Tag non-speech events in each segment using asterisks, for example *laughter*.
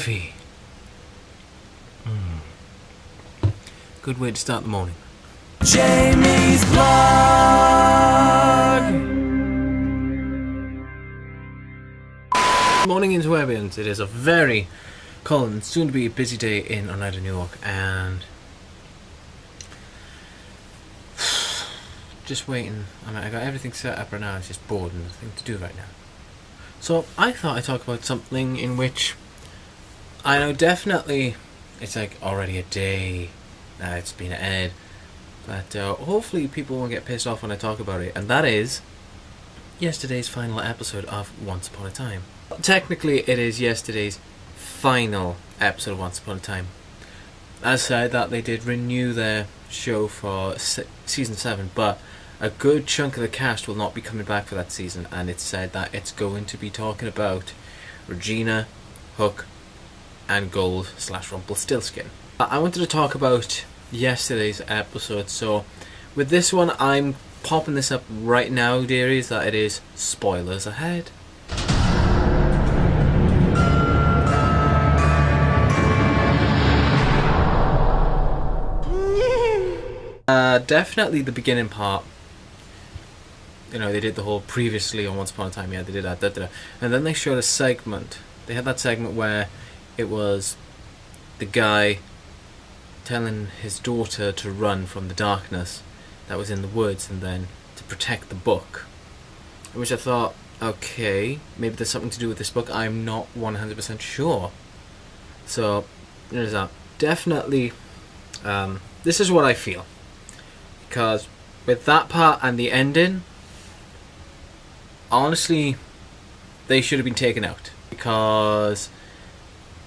Coffee. Mm. Good way to start the morning. Jamie's blog. Morning into Airbians. It is a very cold and soon to be a busy day in Oneida, New York, and *sighs* just waiting. I mean, I got everything set up right now. It's just bored and nothing to do right now. So I thought I'd talk about something in which I know definitely it's like already a day it's been aired, but uh, hopefully people won't get pissed off when I talk about it, and that is yesterday's final episode of Once Upon a Time. Technically, it is yesterday's final episode of Once Upon a Time. As said, that they did renew their show for se- season seven, but a good chunk of the cast will not be coming back for that season, and it's said that it's going to be talking about Regina, Hook, and Gold slash Rumpelstiltskin. I wanted to talk about yesterday's episode, so with this one, I'm popping this up right now, dearies, that it is spoilers ahead. Uh, definitely the beginning part. You know, they did the whole previously on Once Upon a Time, yeah, they did that, da, da, da. and then they showed a segment. They had that segment where it was the guy telling his daughter to run from the darkness that was in the woods and then to protect the book. Which I thought, okay, maybe there's something to do with this book. I'm not 100% sure. So, there's that. Definitely, um, this is what I feel. Because with that part and the ending, honestly, they should have been taken out. Because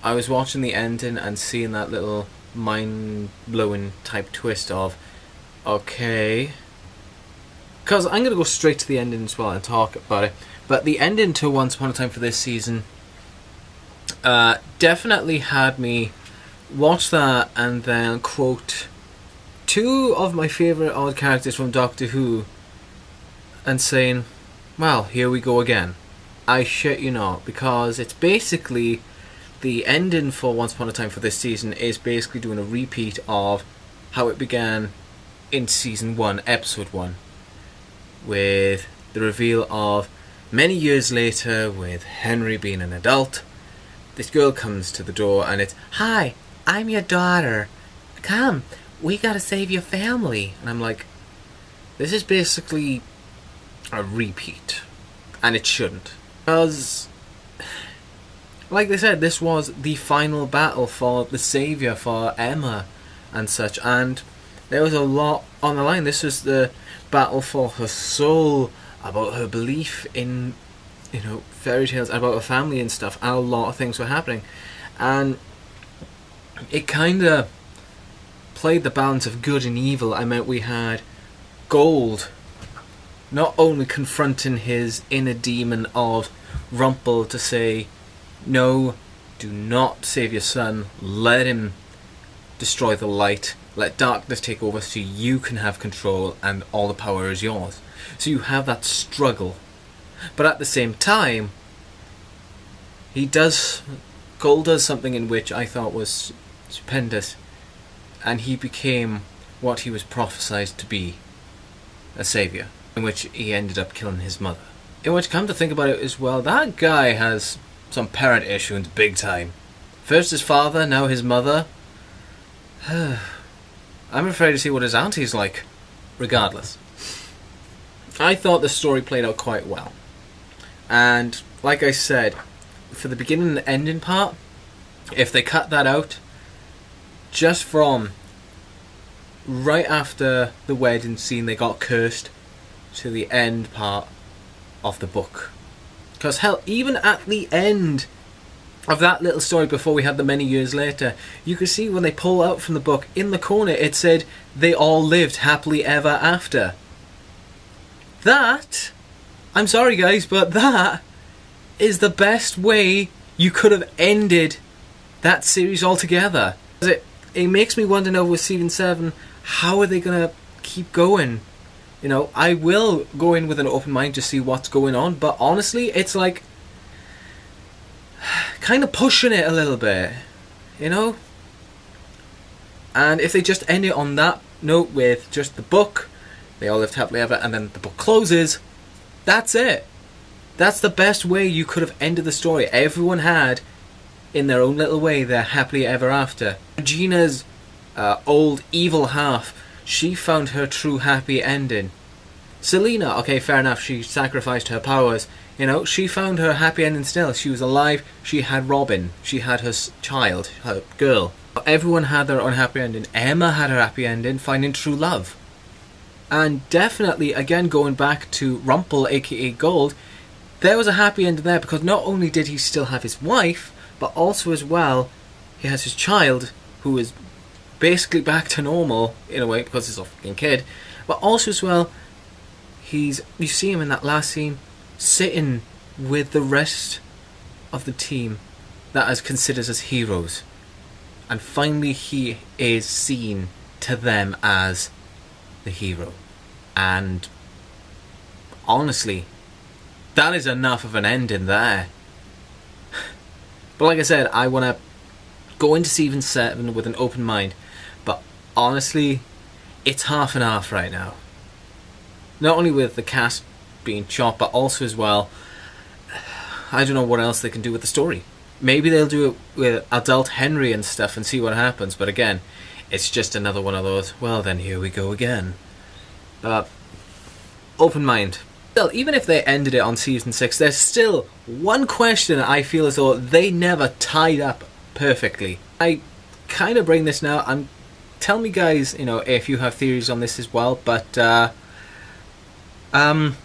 I was watching the ending and seeing that little mind blowing type twist of, okay. Because I'm going to go straight to the ending as well and talk about it. But the ending to Once Upon a Time for this season uh, definitely had me watch that and then quote two of my favourite odd characters from Doctor Who and saying, well, here we go again. I shit you not, because it's basically the ending for Once Upon a Time for this season is basically doing a repeat of how it began in season one, episode one, with the reveal of many years later, with Henry being an adult. This girl comes to the door and it's, Hi, I'm your daughter. Come, we gotta save your family. And I'm like, This is basically a repeat. And it shouldn't. Because like they said, this was the final battle for the savior for Emma and such, and there was a lot on the line. This was the battle for her soul, about her belief in, you know, fairy tales, about her family and stuff, and a lot of things were happening, and it kind of played the balance of good and evil. I meant we had Gold not only confronting his inner demon of Rumple to say no, do not save your son. Let him destroy the light. Let darkness take over so you can have control and all the power is yours. So you have that struggle. But at the same time, he does. Gold does something in which I thought was stupendous. And he became what he was prophesied to be a savior. In which he ended up killing his mother. In which, come to think about it as well, that guy has some parent issues big time. First his father, now his mother. *sighs* I'm afraid to see what his auntie's like. Regardless. I thought the story played out quite well. And, like I said, for the beginning and the ending part, if they cut that out, just from right after the wedding scene they got cursed to the end part of the book. Because hell, even at the end of that little story before we had the many years later, you could see when they pull out from the book, in the corner it said, they all lived happily ever after. That, I'm sorry guys, but that is the best way you could have ended that series altogether. It, it makes me wonder now with season 7, how are they going to keep going? You know, I will go in with an open mind to see what's going on, but honestly, it's like *sighs* kind of pushing it a little bit, you know. And if they just end it on that note with just the book, they all lived happily ever, and then the book closes, that's it. That's the best way you could have ended the story. Everyone had, in their own little way, their happily ever after. Regina's uh, old evil half, she found her true happy ending. Zelena, okay, fair enough, she sacrificed her powers. You know, she found her happy ending still. She was alive, she had Robin, she had her child, her girl. Everyone had their own happy ending. Emma had her happy ending, finding true love. And definitely, again, going back to Rumpel, aka Gold, there was a happy ending there because not only did he still have his wife, but also as well, he has his child who is basically back to normal in a way because he's a fucking kid. But also as well, he's you see him in that last scene sitting with the rest of the team that is considered as heroes. And finally he is seen to them as the hero. And honestly, that is enough of an ending there. *sighs* But like I said, I want to go into season 7 with an open mind. Honestly, it's half and half right now. Not only with the cast being chopped, but also as well, I don't know what else they can do with the story. Maybe they'll do it with adult Henry and stuff and see what happens. But again, it's just another one of those. Well, then here we go again. But open mind. Still, even if they ended it on season six, there's still one question I feel as though they never tied up perfectly. I kind of bring this now. and tell me, guys, you know, if you have theories on this as well. But uh, um,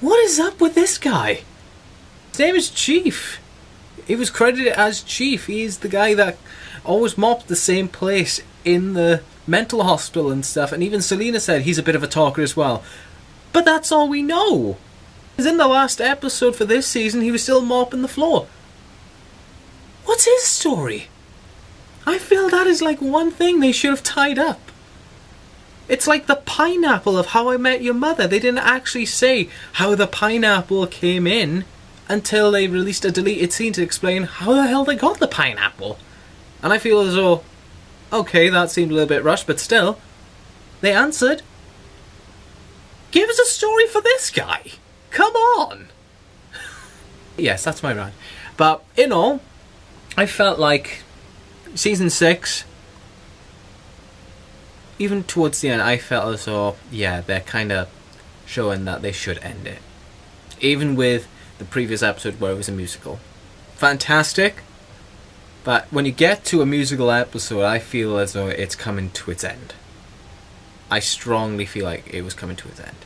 what is up with this guy? His name is Chief. He was credited as Chief. He's the guy that always mopped the same place in the mental hospital and stuff. And even Zelena said he's a bit of a talker as well. But that's all we know. Because in the last episode for this season, he was still mopping the floor. What's his story? I feel that is like one thing they should have tied up. It's like the pineapple of How I Met Your Mother. They didn't actually say how the pineapple came in until they released a deleted scene to explain how the hell they got the pineapple. And I feel as though, okay, that seemed a little bit rushed, but still, they answered. Give us a story for this guy. Come on. *laughs* yes, that's my rant. But in all, I felt like season six, even towards the end, I felt as though, yeah, they're kind of showing that they should end it. Even with the previous episode where it was a musical. Fantastic, but when you get to a musical episode, I feel as though it's coming to its end. I strongly feel like it was coming to its end.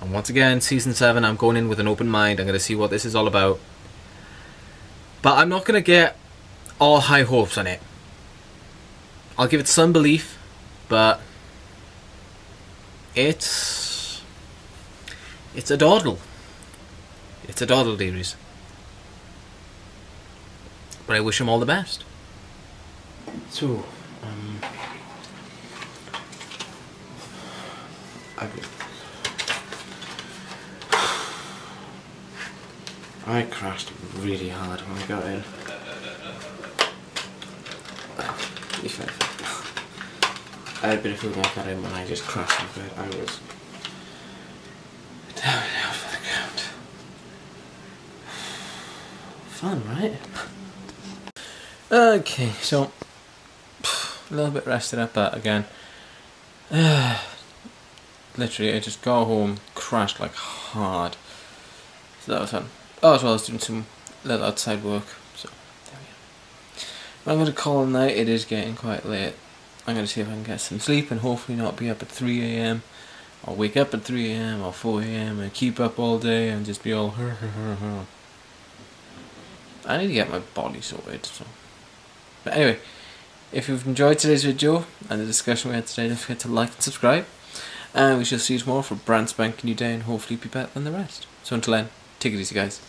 And once again, season 7, I'm going in with an open mind. I'm going to see what this is all about. But I'm not going to get all high hopes on it. I'll give it some belief, but it's it's a doddle. It's a doddle, dearies. But I wish him all the best. So, um, I, *sighs* I crashed really hard when I got in. I had a bit of food I got in when I just crashed in bed. I was down and out for the count. Fun, right? Okay, so a little bit rested up, but again, *sighs* literally, I just got home, crashed like hard. So that was fun. Oh, as well as doing some little outside work. I'm gonna call it night. It is getting quite late. I'm gonna see if I can get some sleep and hopefully not be up at 3 a.m. I'll wake up at 3 a.m. or 4 a.m. and keep up all day and just be all. *laughs* I need to get my body sorted. So. But anyway, if you've enjoyed today's video and the discussion we had today, don't forget to like and subscribe. And we shall see you tomorrow for a brand spanking new day and hopefully be better than the rest. So until then, take it easy guys.